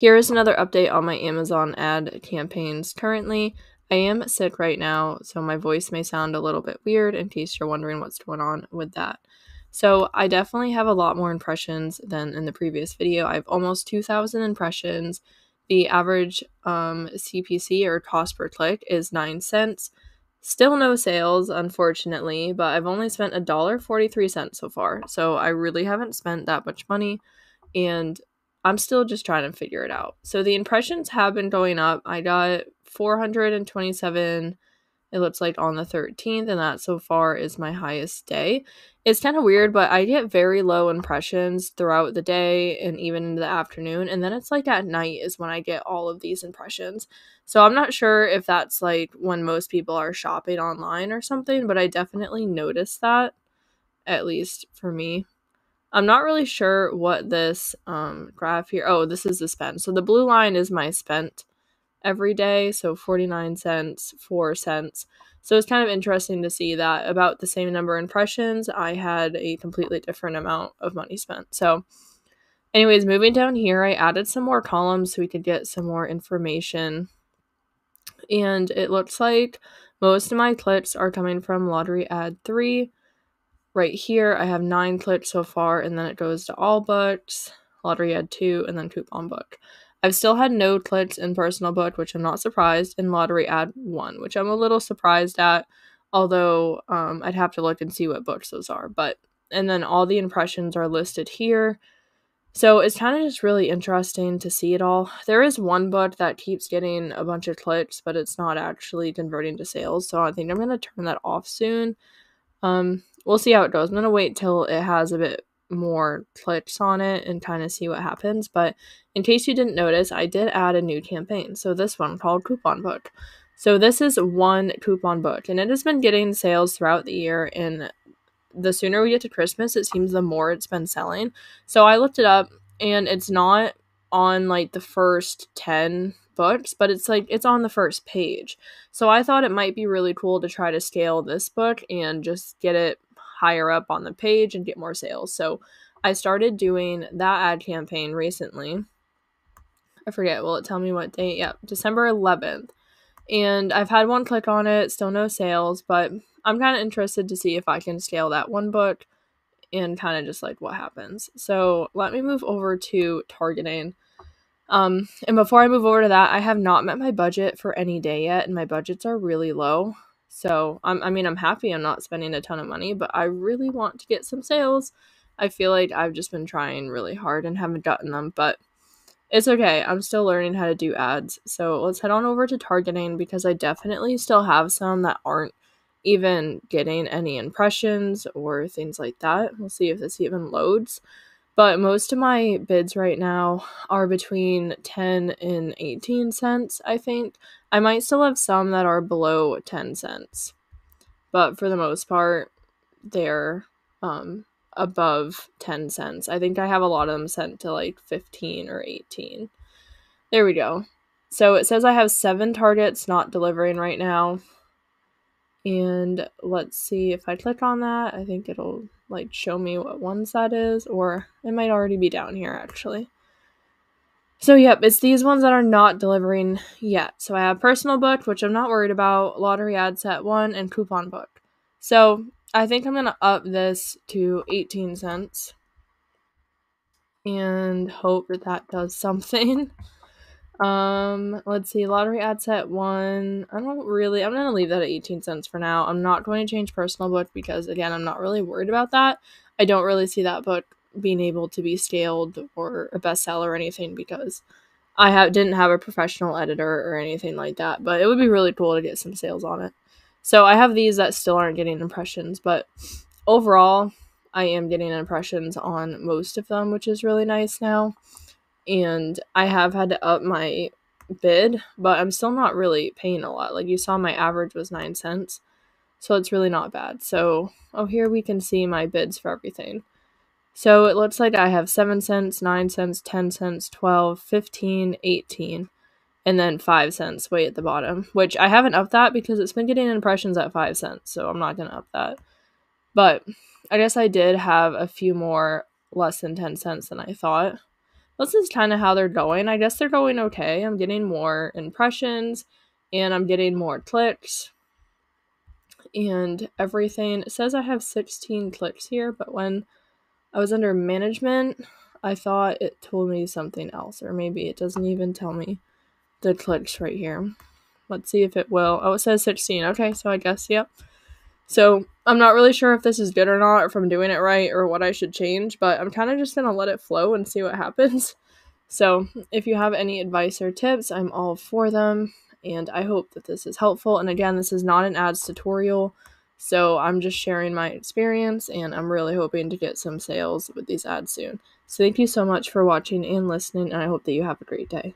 Here is another update on my Amazon ad campaigns currently. I am sick right now, so my voice may sound a little bit weird in case you're wondering what's going on with that. So, I definitely have a lot more impressions than in the previous video. I have almost 2,000 impressions. The average um, CPC or cost per click is 9 cents. Still no sales, unfortunately, but I've only spent $1.43 so far. So, I really haven't spent that much money. And I'm still just trying to figure it out. So the impressions have been going up. I got 427 it looks like on the 13th and that so far is my highest day it's kind of weird but i get very low impressions throughout the day and even in the afternoon and then it's like at night is when i get all of these impressions so i'm not sure if that's like when most people are shopping online or something but i definitely noticed that at least for me i'm not really sure what this um graph here oh this is the spend so the blue line is my spent every day. So 49 cents, 4 cents. So it's kind of interesting to see that about the same number of impressions, I had a completely different amount of money spent. So, anyways, moving down here, I added some more columns so we could get some more information. And it looks like most of my clicks are coming from Lottery Ad 3. Right here, I have nine clicks so far, and then it goes to All Books, Lottery Ad 2, and then Coupon Book. I've still had no clicks in personal book, which I'm not surprised, in lottery ad one, which I'm a little surprised at, although um, I'd have to look and see what books those are. But and then all the impressions are listed here. So it's kind of just really interesting to see it all. There is one book that keeps getting a bunch of clicks, but it's not actually converting to sales. So I think I'm gonna turn that off soon. Um, we'll see how it goes. I'm gonna wait till it has a bit more clicks on it and kind of see what happens. But in case you didn't notice, I did add a new campaign. So this one called Coupon Book. So this is one coupon book, and it has been getting sales throughout the year. And the sooner we get to Christmas, it seems the more it's been selling. So I looked it up, and it's not on like the first 10 books, but it's like it's on the first page. So I thought it might be really cool to try to scale this book and just get it higher up on the page and get more sales. So I started doing that ad campaign recently. I forget, will it tell me what date? Yeah, December 11th. And I've had one click on it, still no sales, but I'm kind of interested to see if I can scale that one book and kind of just like what happens. So let me move over to targeting. Um, and before I move over to that, I have not met my budget for any day yet, and my budgets are really low. So I'm, I mean, I'm happy I'm not spending a ton of money, but I really want to get some sales. I feel like I've just been trying really hard and haven't gotten them, but it's okay. I'm still learning how to do ads. So let's head on over to targeting because I definitely still have some that aren't even getting any impressions or things like that. We'll see if this even loads. But most of my bids right now are between 10 and 18 cents, I think. I might still have some that are below 10 cents. But for the most part, they're um, above 10 cents. I think I have a lot of them sent to like 15 or 18. There we go. So it says I have seven targets not delivering right now. And let's see if I click on that, I think it'll like show me what ones that is, or it might already be down here actually. So yep, it's these ones that are not delivering yet. So I have personal book, which I'm not worried about, lottery ad set one, and coupon book. So I think I'm gonna up this to 18 cents and hope that that does something. Um, let's see, lottery ad set one. I don't really, I'm gonna leave that at 18 cents for now. I'm not going to change personal book because, again, I'm not really worried about that. I don't really see that book being able to be scaled or a bestseller or anything because I have didn't have a professional editor or anything like that. But it would be really cool to get some sales on it. So I have these that still aren't getting impressions, but overall, I am getting impressions on most of them, which is really nice now and I have had to up my bid, but I'm still not really paying a lot. Like you saw, my average was 9 cents, so it's really not bad. So, oh, here we can see my bids for everything. So it looks like I have 7 cents, 9 cents, 10 cents, 12, 15, 18, and then 5 cents way at the bottom, which I haven't upped that because it's been getting impressions at 5 cents, so I'm not going to up that. But I guess I did have a few more less than 10 cents than I thought this is kind of how they're going. I guess they're going okay. I'm getting more impressions and I'm getting more clicks and everything. It says I have 16 clicks here, but when I was under management, I thought it told me something else, or maybe it doesn't even tell me the clicks right here. Let's see if it will. Oh, it says 16. Okay, so I guess, yep. So I'm not really sure if this is good or not, or if I'm doing it right, or what I should change, but I'm kind of just gonna let it flow and see what happens. So if you have any advice or tips, I'm all for them, and I hope that this is helpful. And again, this is not an ads tutorial, so I'm just sharing my experience, and I'm really hoping to get some sales with these ads soon. So thank you so much for watching and listening, and I hope that you have a great day.